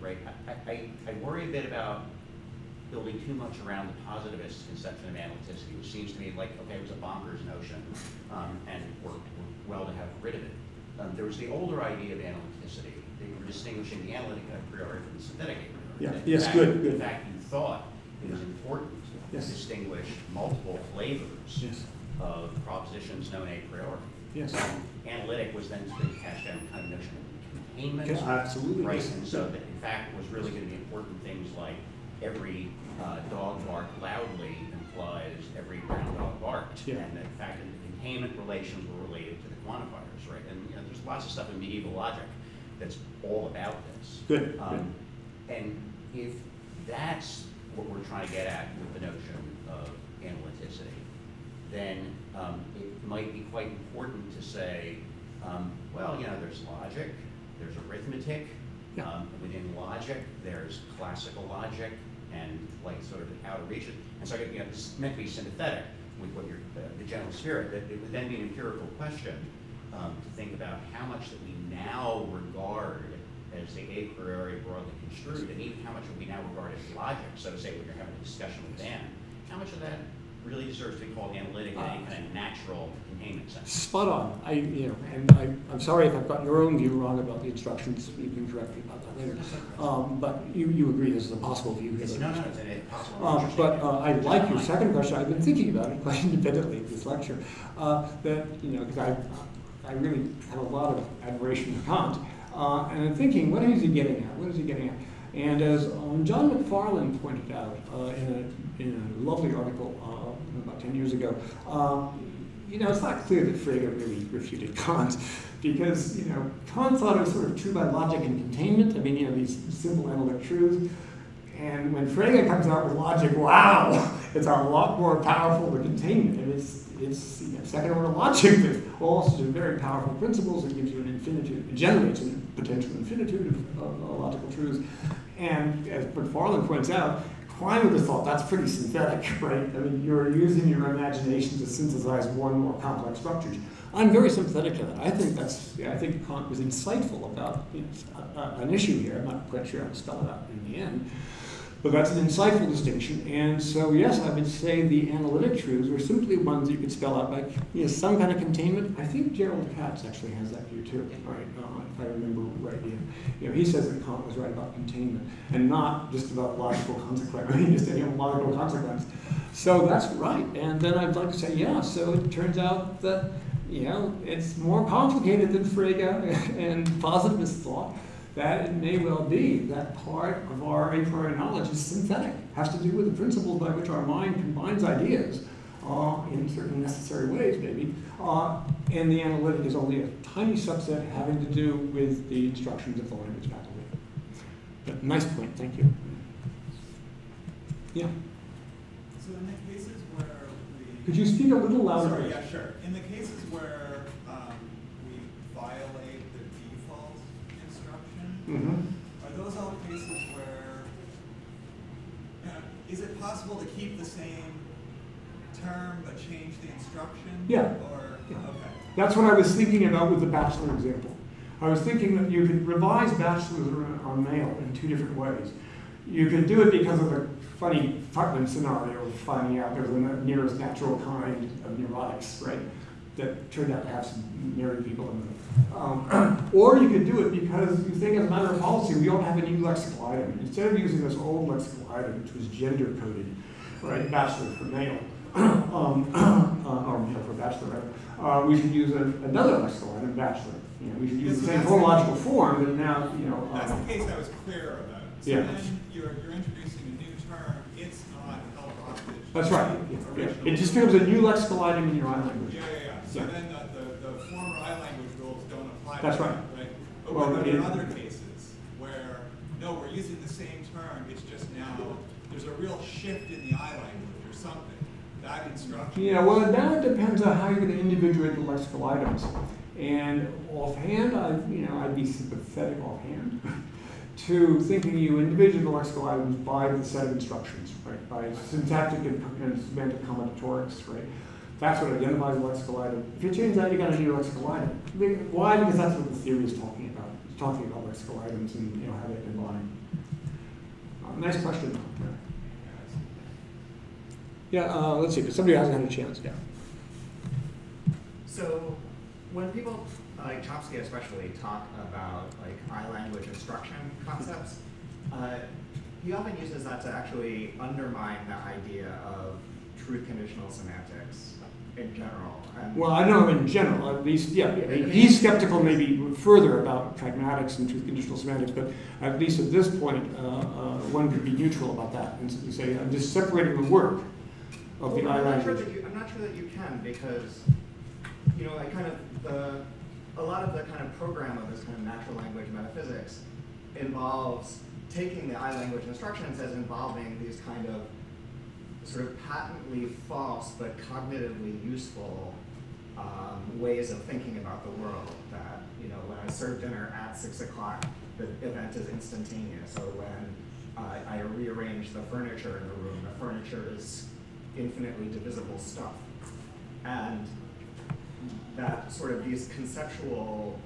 right? I, I, I worry a bit about building too much around the positivist conception of analyticity, which seems to me like, okay, it was a bonkers notion, um, and worked worked well to have rid of it. Um, there was the older idea of analyticity, that you were distinguishing the analytic a priori from the synthetic a priori. Yeah, yes, fact- good, good. In fact, you thought it was important to distinguish multiple flavors Yes. of propositions known a priori. Yes. Analytic was then to cash down kind of notion of containment. Okay, absolutely, Right, and so that in fact was really gonna be important things like every uh, dog barked loudly implies every brown dog barked. Yeah. And in fact, that the containment relations were related to the quantifiers, right? And, you know, there's lots of stuff in medieval logic that's all about this. Good, Um, And if that's what we're trying to get at with the notion of analyticity, then um, it might be quite important to say, um, well, you know, there's logic, there's arithmetic. Yeah. um, Within logic, there's classical logic and like sort of how to reach it. And so, you know, it's meant to be sympathetic with what your, uh, the general spirit, that it would then be an empirical question um, to think about how much that we now regard as the a priori broadly construed, and even how much we now regard as logic. So to say, when you're having a discussion with Vann, how much of that really deserves to be called analytic in any kind of natural containment sense? Spot on. I, you know, and I, I'm sorry if I've got your own view wrong about the instructions. You can correct me about that later. Um, but you, you agree this is a possible view. It's, no, no, it's an impossible. Um, but uh, I like your second question. I've been thinking about it quite independently of this lecture. Uh, that you know, because I, I really have a lot of admiration for Kant, uh, and I'm thinking, what is he getting at? What is he getting at? And as um, John MacFarlane pointed out uh, in, a, in a lovely article uh, about 10 years ago, um, you know, it's not clear that Frege really refuted Kant because, you know, Kant thought it was sort of true by logic and containment. I mean, you know, these simple analytic truths. And when Frege comes out with logic, wow, it's a lot more powerful than containment. And it's, it's you know, second order logic with all sorts of very powerful principles. It gives you an infinitude, it generates a potential infinitude of, of, of logical truths. And as MacFarlane points out, Klein would have thought that's pretty synthetic, right? I mean, you're using your imagination to synthesize more and more complex structures. I'm very sympathetic to that. I think that's, yeah, I think Kant was insightful about you know, an issue here. I'm not quite sure how to spell it out in the end. But that's an insightful distinction. And so, yes, I would say the analytic truths were simply ones you could spell out by you know, some kind of containment. I think Jerrold Katz actually has that view too, right? Uh, if I remember right. You know, he says that Kant was right about containment and not just about logical consequence. I mean, just any logical consequence. So that's right. And then I'd like to say, yeah, so it turns out that, you know, it's more complicated than Frege and positivist thought that it may well be that part of our a priori knowledge is synthetic, has to do with the principles by which our mind combines ideas uh, in certain necessary ways, maybe. Uh, and the analytic is only a tiny subset having to do with the instructions of the language faculty. But nice point, thank you. Yeah. So in the cases where we. Could you speak a little louder? Sorry, yeah, sure. In the cases where, um, we violate the default instruction, Mm-hmm. are those all cases where, is it possible to keep the same term but change the instruction? Yeah. Or, Yeah. okay. That's what I was thinking about with the bachelor example. I was thinking that you could revise bachelors on male in two different ways. You could do it because of the funny Putnam scenario of finding out there's a nearest natural kind of neurotics, right? That turned out to have some married people in them. Um, or you could do it because you think as a matter of policy, we don't have a new lexical item. Instead of using this old lexical item, which was gender coded, right, bachelor for male, um, uh, or male for bachelor, right? uh, we should use a, another lexical item, bachelor. You know, we should use the same phonological form, but now, you know. That's um, the case I was clear about. So Yeah. then you're, you're introducing a new term, it's not held hostage. That's right. Yeah, yeah. It just becomes a new lexical item in your own language. Yeah. So then the, the, the former I language rules don't apply. to That's that, right. Right? But Well, about in other cases where, no, we're using the same term, it's just now, there's a real shift in the I language or something, that instruction. Yeah, well, now it depends on how you're going to individuate the lexical items. And offhand, I, you know, I'd be sympathetic offhand to thinking you individuate the lexical items by the set of instructions, right? By syntactic and, and semantic combinatorics, right? That's what identifies a lexical item. If you change that, you got a new lexical item. Be- Why? Because that's what the theory is talking about. It's talking about lexical items and you know how they combine. Uh, nice question. Yeah, uh, let's see. 'cause Somebody hasn't had a chance. Yeah. So when people, like Chomsky especially, talk about like I language instruction concepts, uh, he often uses that to actually undermine the idea of truth conditional semantics in general. And Well, I know in general, at least, yeah, I mean, he's skeptical maybe further about pragmatics and truth conditional semantics, but at least at this point, uh, uh, one could be neutral about that and say, I'm just separating the work of the Well, I I'm not sure that you, I'm not sure that you can because, you know, I kind of the a lot of the kind of program of this kind of natural language metaphysics involves taking the I language instructions as involving these kind of sort of patently false but cognitively useful um, ways of thinking about the world. That you know, when I serve dinner at six o'clock, the event is instantaneous, or when uh, I rearrange the furniture in the room, the furniture is infinitely divisible stuff, and that sort of these conceptual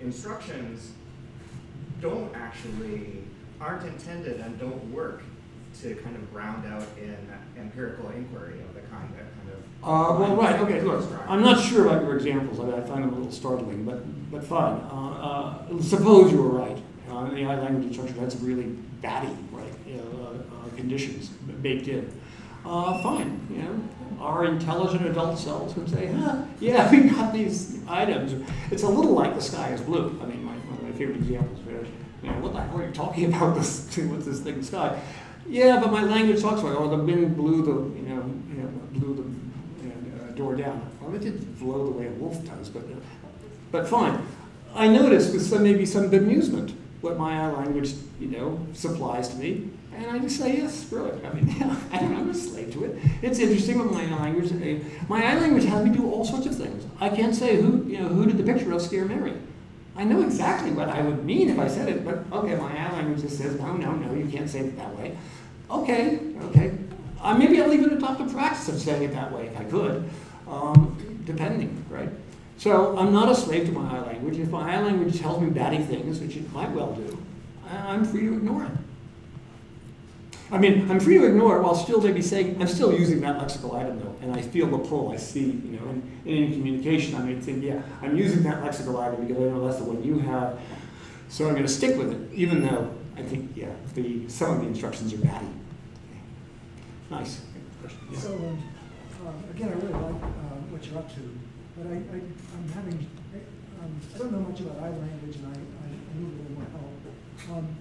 instructions don't actually aren't intended and don't work to kind of ground out in empirical inquiry of the kind that kind of Uh, well, right, okay, look. I'm not sure about your examples, I, I find them a little startling, but, but fine. Uh, uh, suppose you were right, uh, the I language instruction had some really batty, right, you know, uh, uh, conditions baked in. Uh, fine, you know, our intelligent adult selves would say, huh, yeah, we got these items. It's a little like the sky is blue. I mean, my, one of my favorite examples, where, you know, what the hell are you talking about this, what's this thing, sky? Yeah, but my language talks about, oh, the wind blew the, you know, you know blew the uh, door down. Well, it didn't blow the way a wolf does, but, uh, but fine. I notice with some, maybe some bemusement what my I language, you know, supplies to me. And I just say, yes, screw it. I mean, I I'm a slave to it. It's interesting with my language. uh, My I language has me do all sorts of things. I can't say who, you know, who did the picture of Scare Mary. I know exactly what I would mean if I said it, but okay, my language just says, no, no, no, you can't say it that way. Okay, okay. Uh, maybe I'll even adopt a practice of saying it that way if I could, um, depending, right? So I'm not a slave to my I language. If my I language tells me batty things, which it might well do, I'm free to ignore it. I mean, I'm free to ignore it while still maybe saying, I'm still using that lexical item though, and I feel the pull. I see, you know, in, in communication, I may think, yeah, I'm using that lexical item because I know that's the one you have, so I'm going to stick with it, even though I think, yeah, the, some of the instructions are batty. Nice. Yeah. So, um, uh, again, I really like uh, what you're up to, but I, I, I'm having, I, um, I don't know much about I language, and I, I I need a little more help. Um,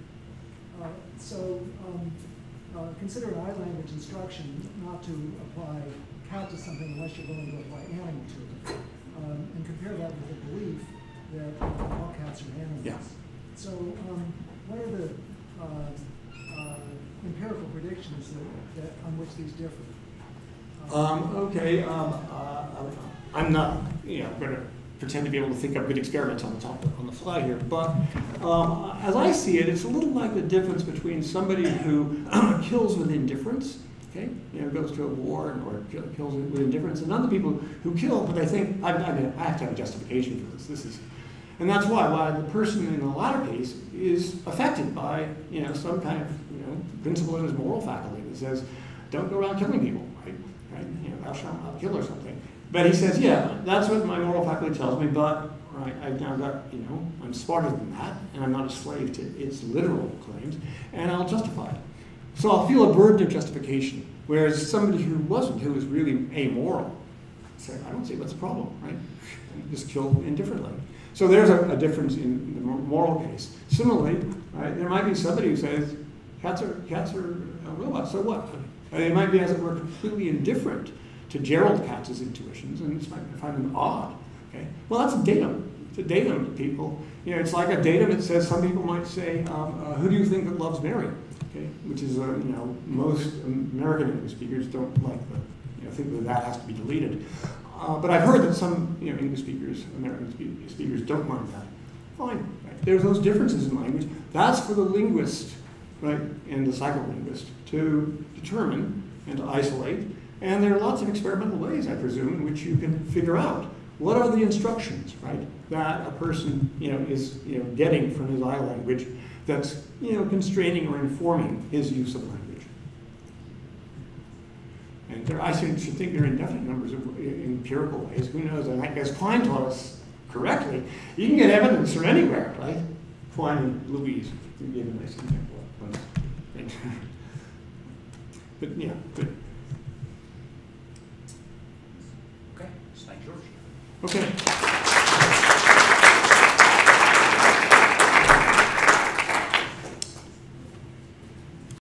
uh, so, um, uh, consider an I language instruction not to apply cat to something unless you're willing to apply animal to it. Um, and compare that with the belief that all cats are animals. Yeah. So, um, what are the uh, uh, empirical predictions that, that on which these differ? Um, okay, um, uh, I'm not, you know, going to pretend to be able to think up good experiments on the top on the fly here, but um, as I see it, it's a little like the difference between somebody who kills with indifference, okay, you know, goes to a war or kills with indifference, and other people who kill, but they think I, I, mean, I have to have a justification for this. This is, and that's why why the person in the latter case is affected by you know some kind of you know principle in his moral faculty that says, don't go around killing people, right? right? You know, thou shalt not kill or something. But he says, yeah, that's what my moral faculty tells me, but right, I've now got, you know, I'm smarter than that, and I'm not a slave to its literal claims, and I'll justify it. So I'll feel a burden of justification, whereas somebody who wasn't, who was really amoral, say, I don't see what's the problem, right? Just kill indifferently. So there's a, a difference in the moral case. Similarly, right, there might be somebody who says, cats are, cats are uh, robots, so what? They might be, as it were, completely indifferent to Jerrold Katz's intuitions and find them odd. Okay? Well, that's a datum. It's a datum people, you know, it's like a datum that says some people might say, um, uh, who do you think that loves Mary? Okay? Which is, uh, you know, most American English speakers don't like the, you know, think that that has to be deleted. Uh, but I've heard that some, you know, English speakers, American speakers don't mind that. Fine. Right? There's those differences in language. That's for the linguist, right, and the psycholinguist to determine and to isolate. And there are lots of experimental ways, I presume, in which you can figure out what are the instructions, right, that a person, you know, is, you know, getting from his I language that's, you know, constraining or informing his use of language. And there, I should, think there are indefinite numbers of empirical ways. Who knows? And I guess Quine taught us correctly. You can get evidence from anywhere, right? Quine and Louise, gave a nice example. But, yeah, good. Okay.